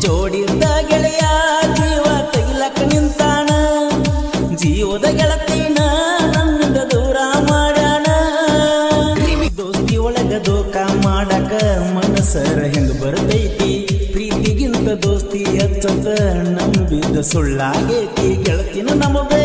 ಜೋಡಿದ್ದ ಗೆಳೆಯ ಜೀವ ತೆಗಿಲಕ್ಕ ನಿಂತಾಣ. ಜೀವದ ಗೆಳತಿನ ನನ್ನಿಂದ ದೂರ ಮಾಡ್ಯಾಣ. ದೋಸ್ತಿ ಒಳಗ ದೋಖ ಮಾಡಕ ಮನಸರ ಹೆಂಗ್ ಬರ್ತೈತಿ. ಪ್ರೀತಿಗಿಂತ ದೋಸ್ತಿ ಹಚ್ಚದ ನಂಬಿದ ಸುಳ್ಳಾಗೈತಿ. ಗೆಳತಿನ ನಂಬಬೇಕೋ